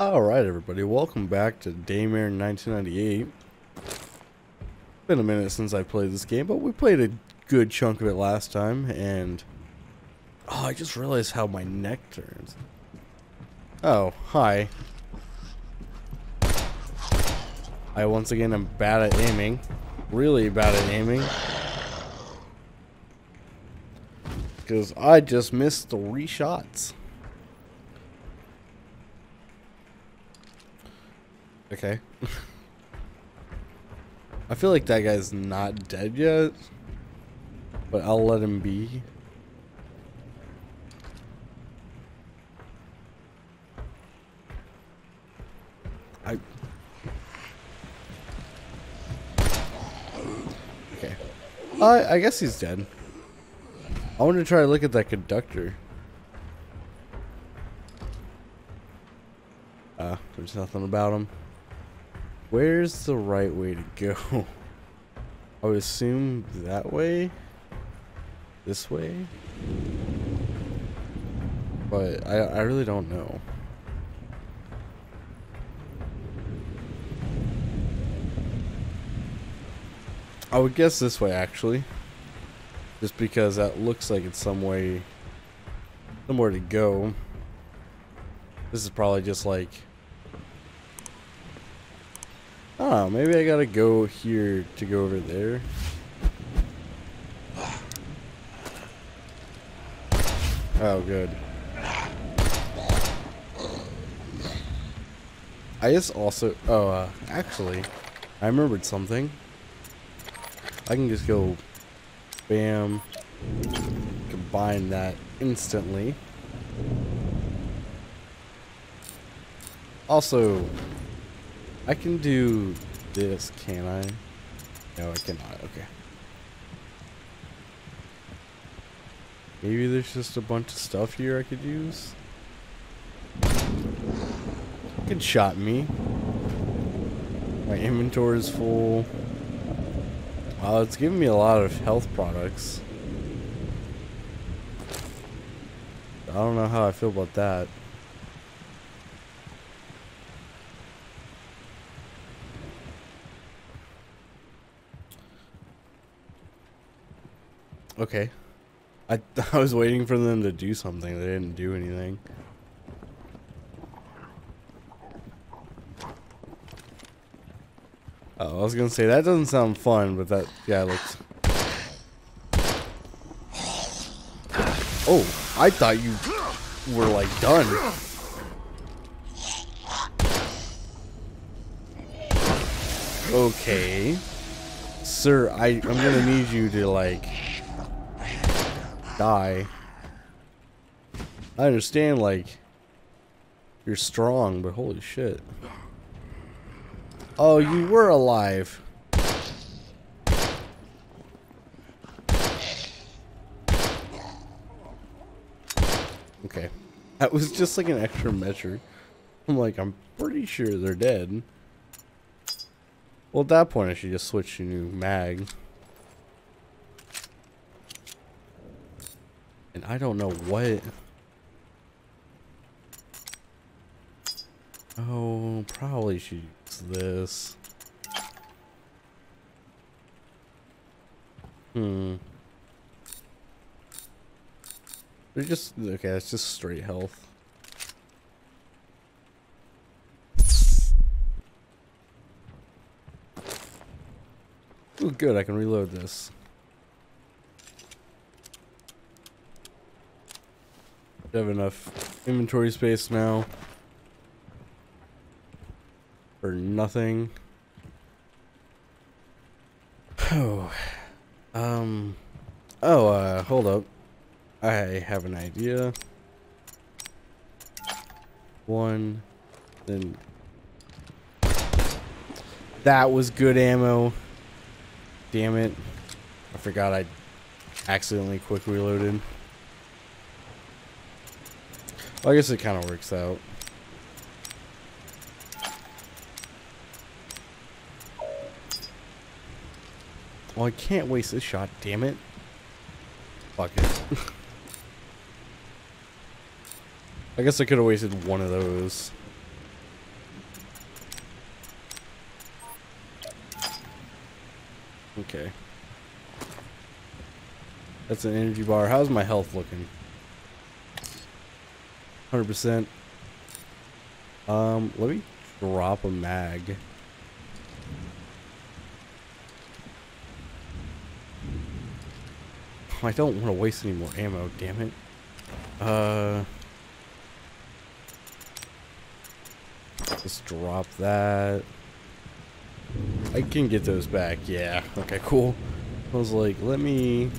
Alright everybody, welcome back to Daymare 1998. Been a minute since I played this game, but we played a good chunk of it last time, and... Oh, I just realized how my neck turns. Oh, hi. I once again am bad at aiming. Really bad at aiming. Because I just missed three shots. Okay. I feel like that guy's not dead yet. But I'll let him be. I... Okay. I, I guess he's dead. I want to try to look at that conductor. Uh, there's nothing about him. Where's the right way to go? I would assume that way? This way? But I, I really don't know. I would guess this way actually. Just because that looks like it's some way somewhere to go. This is probably just like Oh, maybe I gotta go here to go over there. Oh, good. I just also... Oh, uh, actually, I remembered something. I can just go... Bam. Combine that instantly. Also, I can do this, can I? No, I cannot. Okay. Maybe there's just a bunch of stuff here I could use. Can shot me. My inventory is full. Wow, it's giving me a lot of health products. I don't know how I feel about that. Okay. I I was waiting for them to do something. They didn't do anything. Oh, I was gonna say that doesn't sound fun, but that yeah looks. Oh, I thought you were like done. Okay, sir, I I'm gonna need you to like die. I understand, like, you're strong, but holy shit. Oh, you were alive. Okay. That was just like an extra measure. I'm like, I'm pretty sure they're dead. Well, at that point, I should just switch to new mag. And I don't know what... Oh, probably use this. Hmm. They're just... Okay, it's just straight health. Ooh, good, I can reload this. Have enough inventory space now. For nothing. Oh. Um. Oh, uh, hold up. I have an idea. One. Then. That was good ammo. Damn it. I forgot I accidentally quick reloaded. I guess it kind of works out. Well, I can't waste this shot, damn it. Fuck it. I guess I could have wasted one of those. Okay. That's an energy bar. How's my health looking? 100%. Um, let me drop a mag. I don't want to waste any more ammo, damn it. Uh... Just drop that. I can get those back, yeah. Okay, cool. I was like, let me...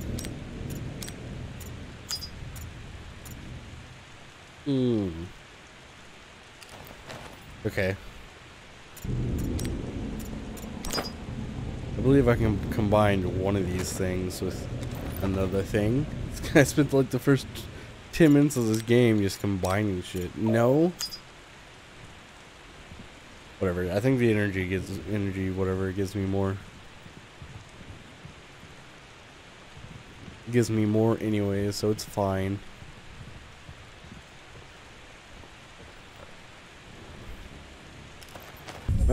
Hmm. Okay. I believe I can combine one of these things with another thing. I spent like the first 10 minutes of this game just combining shit. No? Whatever. I think the energy gives energy, whatever gives me more. It gives me more anyway, so it's fine.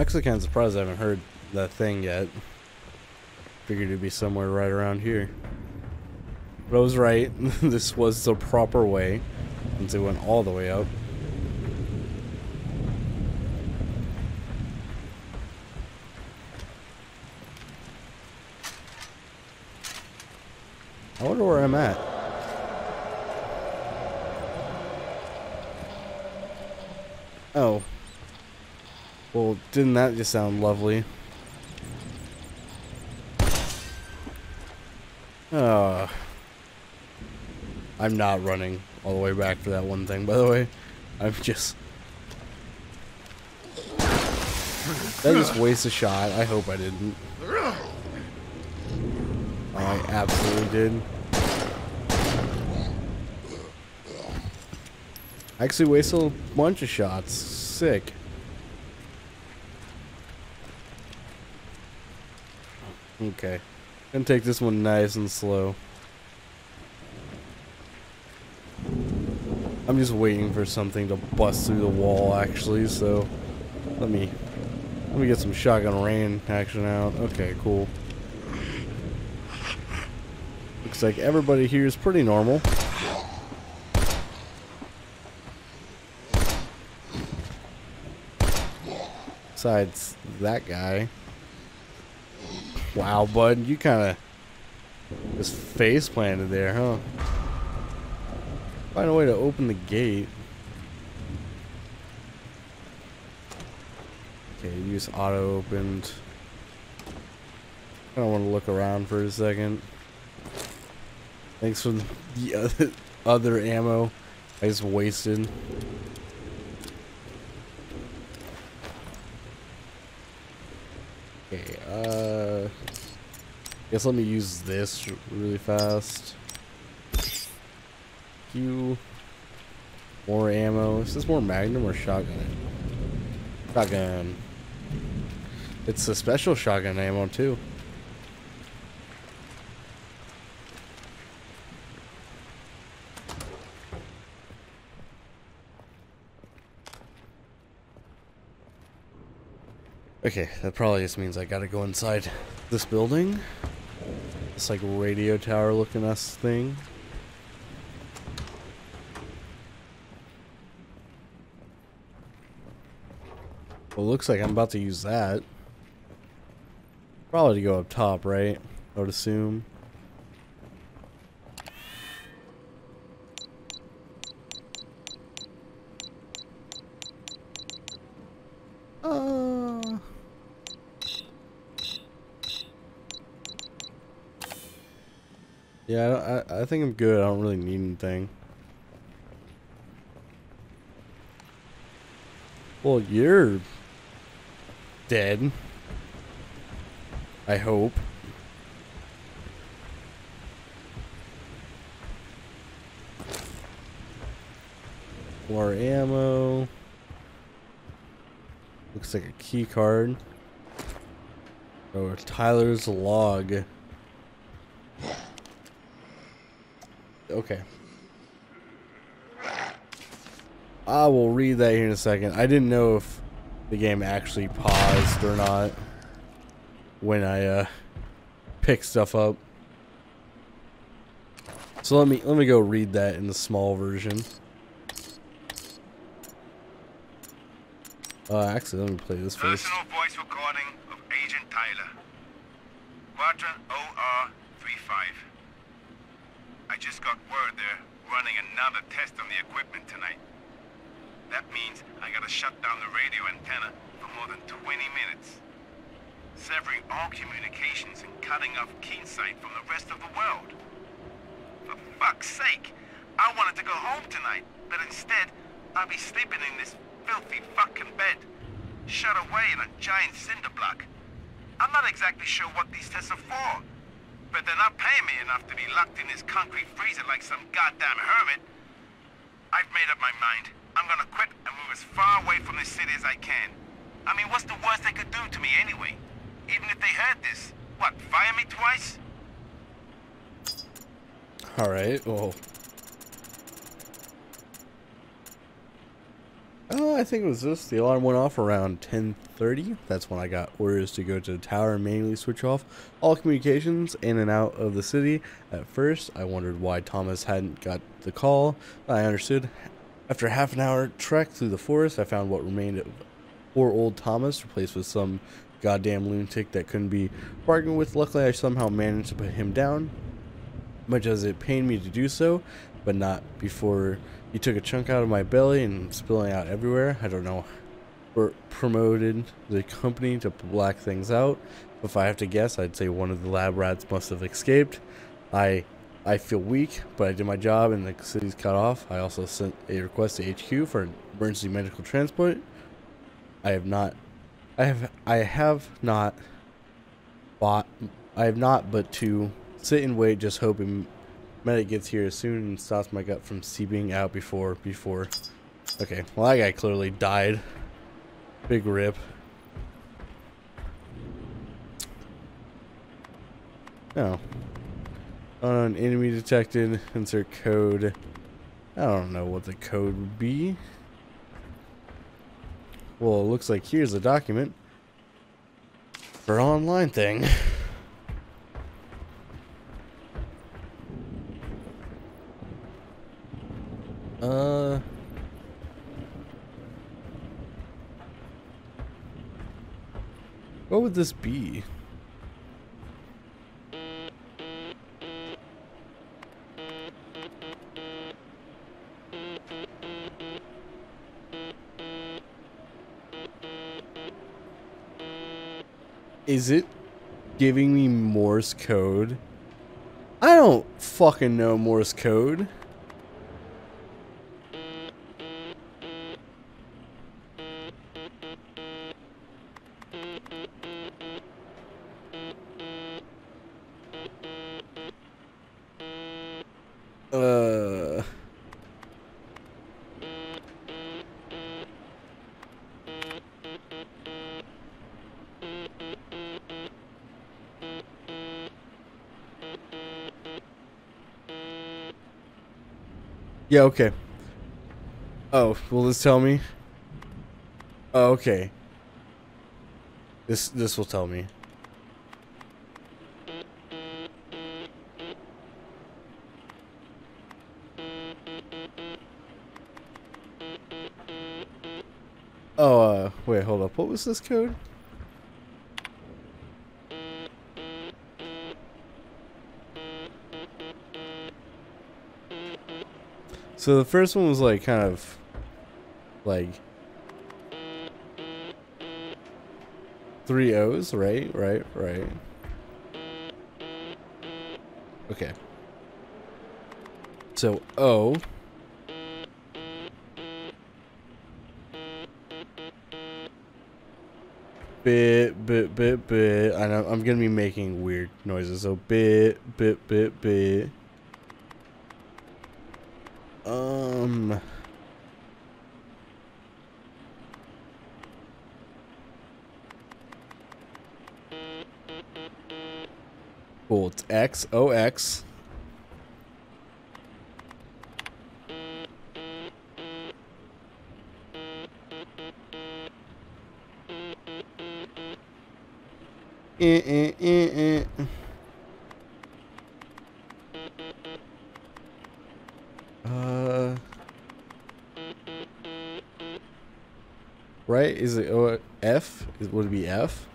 Of surprised I haven't heard that thing yet. Figured it'd be somewhere right around here. But I was right. this was the proper way. Since it went all the way up. I wonder where I'm at. Oh. Well, didn't that just sound lovely? Uh, I'm not running all the way back for that one thing, by the way. I'm just... That just waste a shot. I hope I didn't. I absolutely did. I actually wasted a bunch of shots. Sick. Okay. Gonna take this one nice and slow. I'm just waiting for something to bust through the wall actually, so let me let me get some shotgun rain action out. Okay, cool. Looks like everybody here is pretty normal. Besides that guy. Wow, bud, you kind of just face planted there, huh? Find a way to open the gate. Okay, use auto opened. I don't want to look around for a second. Thanks for the other, other ammo I just wasted. Okay, uh... Guess let me use this really fast. Q. More ammo. Is this more magnum or shotgun? Shotgun. It's a special shotgun ammo too. Okay, that probably just means I gotta go inside this building. This like radio tower looking us thing. Well, looks like I'm about to use that. Probably to go up top, right? I would assume. Uh... Yeah, I, I think I'm good. I don't really need anything. Well, you're dead. I hope. More ammo. Looks like a key card. Oh, Tyler's log. Okay. I will read that here in a second. I didn't know if the game actually paused or not when I uh pick stuff up. So let me let me go read that in the small version. Uh, actually, let me play this first. Personal recording of Agent Tyler. Quadrant OR35. I just got word they're running another test on the equipment tonight. That means I gotta shut down the radio antenna for more than 20 minutes. Severing all communications and cutting off Keen Sight from the rest of the world. For fuck's sake, I wanted to go home tonight, but instead, I'll be sleeping in this filthy fucking bed, shut away in a giant cinder block. I'm not exactly sure what these tests are for, but they're not paying me enough to be locked in this concrete freezer like some goddamn hermit. I've made up my mind. I'm gonna quit and move as far away from this city as I can. I mean, what's the worst they could do to me anyway? Even if they heard this, what, fire me twice? Alright, well. Oh, I think it was this. The alarm went off around 10.30. That's when I got orders to go to the tower and manually switch off all communications in and out of the city. At first, I wondered why Thomas hadn't got the call. I understood. After half an hour trek through the forest, I found what remained of poor old Thomas, replaced with some goddamn lunatic that couldn't be bargained with. Luckily, I somehow managed to put him down, much as it pained me to do so, but not before he took a chunk out of my belly and spilling out everywhere. I don't know. Or promoted the company to black things out. If I have to guess, I'd say one of the lab rats must have escaped. I I feel weak, but I did my job and the city's cut off. I also sent a request to HQ for emergency medical transport. I have not I have I have not bought I have not but to sit and wait just hoping medic gets here as soon and stops my gut from seeping out before before okay well that guy clearly died big rip oh an enemy detected insert code I don't know what the code would be well it looks like here's a document for online thing Uh. What would this be? Is it giving me Morse code? I don't fucking know Morse code. Uh. Yeah, okay. Oh, will this tell me? Oh, okay. This this will tell me. Oh, uh, wait, hold up. What was this code? So the first one was like kind of like three O's, right? Right, right. Okay. So O bit, bit, bit, bit. I know I'm gonna be making weird noises. So bit, bit, bit, bit. Cool, it's X, O, X. Eh, eh, eh, uh, right? Is it o F? Would it be F?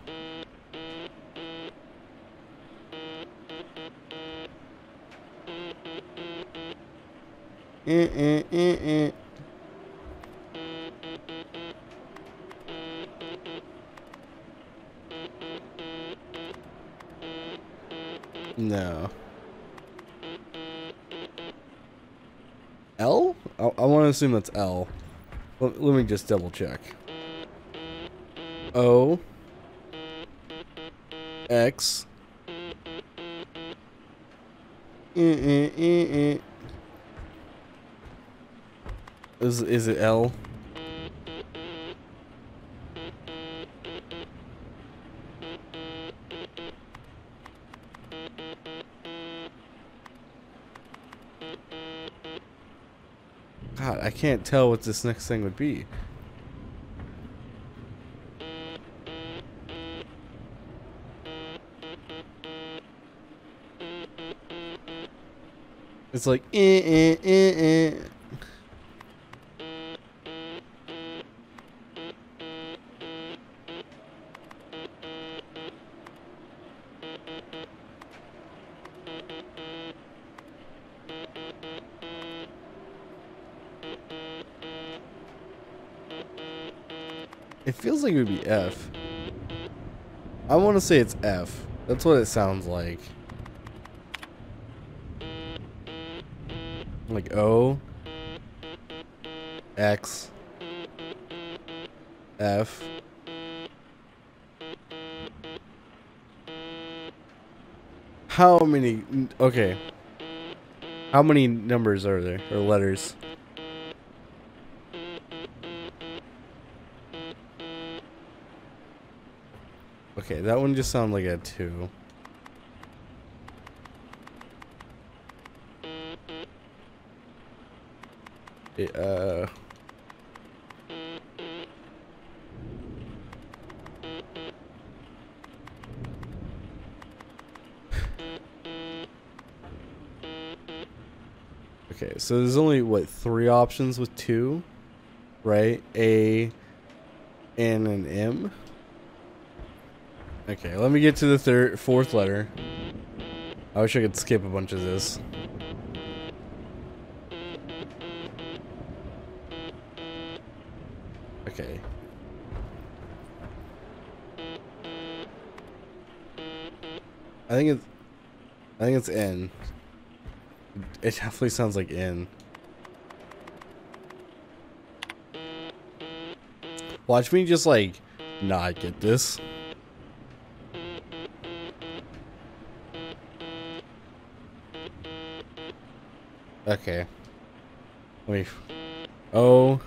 Eh, eh, eh. No. L? I, I want to assume that's L. Let, let me just double check. O. X. Is is it L? God, I can't tell what this next thing would be. It's like eh eh eh feels like it would be F. I want to say it's F. That's what it sounds like. Like O, X, F. How many? Okay. How many numbers are there or letters? Okay, that one just sounded like a two. It, uh. Okay, so there's only what three options with two, right? A, and an M. Okay, let me get to the third, fourth letter. I wish I could skip a bunch of this. Okay. I think it's, I think it's N. It definitely sounds like N. Watch me just like not get this. Okay. O.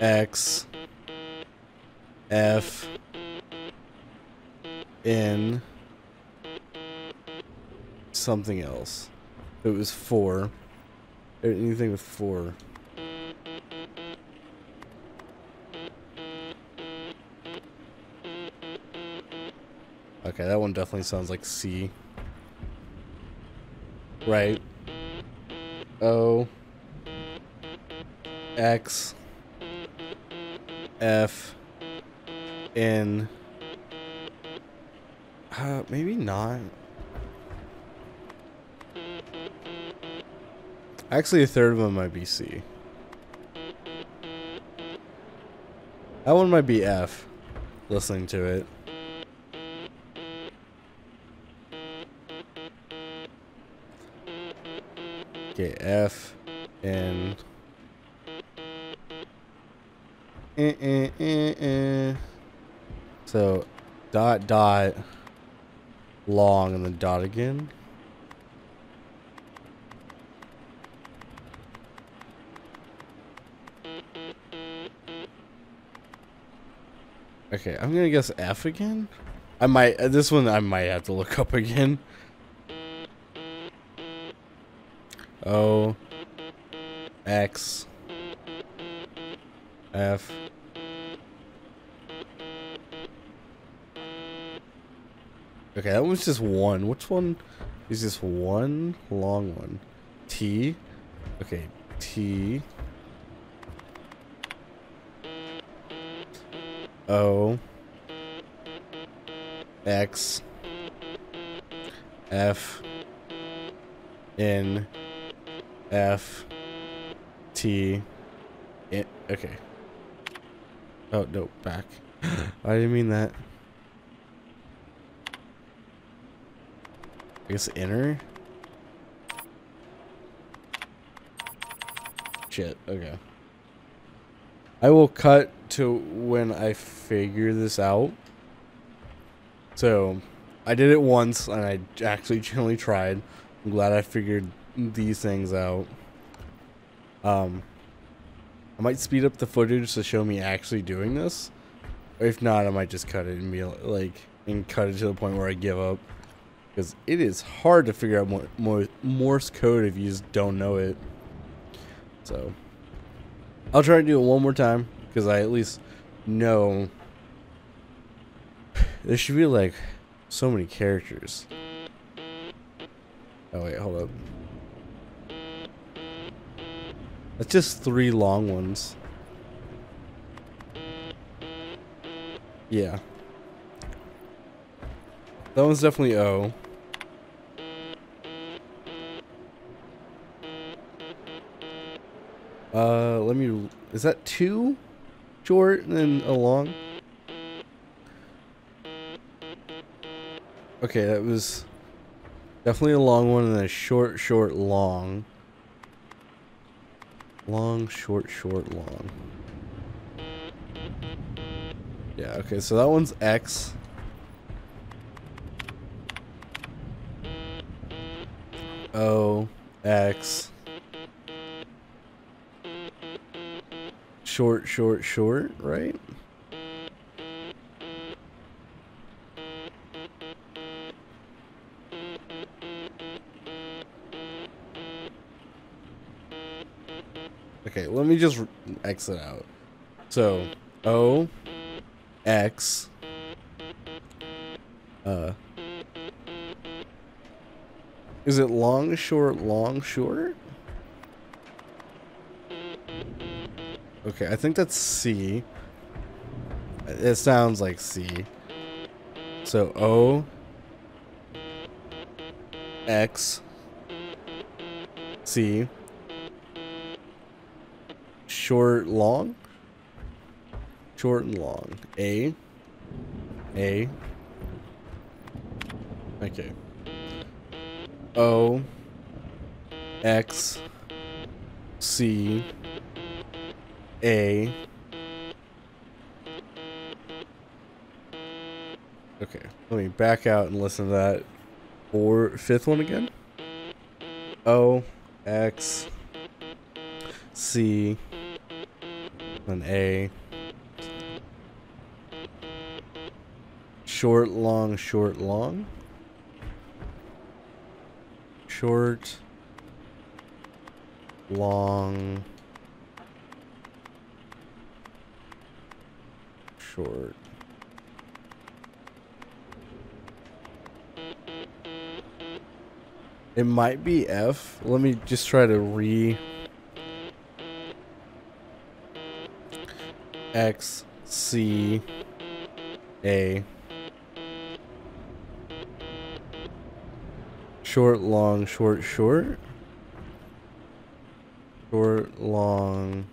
X. F. N. Something else. It was four. Anything with four. Okay, that one definitely sounds like C. Right. O X F N uh, maybe not. Actually, a third of them might be C. That one might be F, listening to it. Okay, F and eh, eh, eh, eh. so dot dot long and then dot again. Okay, I'm gonna guess F again. I might uh, this one I might have to look up again. O X F Okay, that was just one. Which one is this one long one? T. Okay, T. O X F N F T I- okay. Oh no, back. I didn't mean that. I guess enter. Shit. Okay. I will cut to when I figure this out. So, I did it once and I actually genuinely tried. I'm glad I figured these things out. Um, I might speed up the footage to show me actually doing this. Or if not, I might just cut it and be like, and cut it to the point where I give up. Because it is hard to figure out Morse code if you just don't know it. So, I'll try to do it one more time because I at least know there should be like so many characters. Oh wait, hold up. That's just three long ones. Yeah. That one's definitely O. Uh, let me. Is that two short and then a long? Okay, that was definitely a long one and a short, short, long. Long, short, short, long. Yeah, okay, so that one's X. O, X. Short, short, short, right? Let me just exit out. So, O, X, uh, is it long, short, long, short? Okay, I think that's C. It sounds like C. So O, X, C, short, long, short and long. A, A. Okay. O, X, C, A. Okay, let me back out and listen to that. Or fifth one again. O, X, C, an A. Short, long, short, long. Short, long, short. It might be F. Let me just try to re X C A. Short long short short. Short long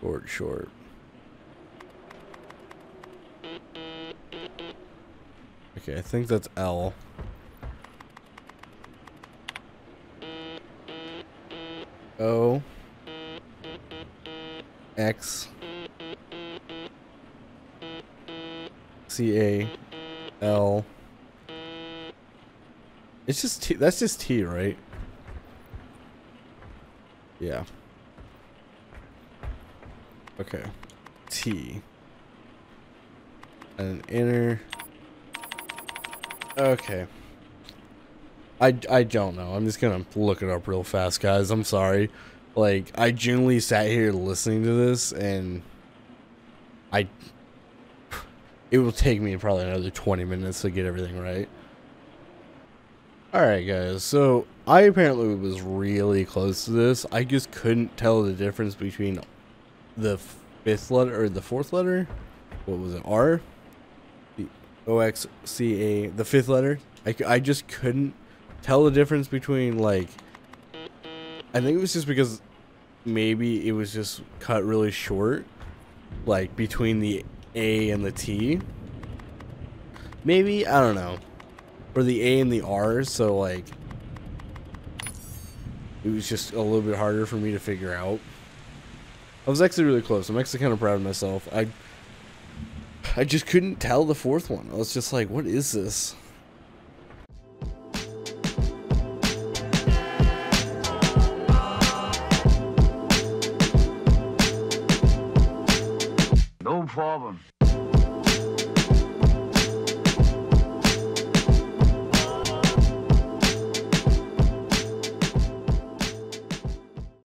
short short. Okay, I think that's L. O. X C A L It's just T that's just T, right? Yeah. Okay. T. And inner Okay. I, I don't know. I'm just gonna look it up real fast, guys. I'm sorry. Like, I genuinely sat here listening to this, and I. It will take me probably another 20 minutes to get everything right. Alright, guys. So, I apparently was really close to this. I just couldn't tell the difference between the fifth letter or the fourth letter. what was it R, the O X C A, the fifth letter. I, I just couldn't tell the difference between like. I think it was just because maybe it was just cut really short, like between the A and the T. Maybe I don't know, or the A and the R. So like, it was just a little bit harder for me to figure out. I was actually really close. I'm actually kind of proud of myself. I I just couldn't tell the fourth one. I was just like, what is this?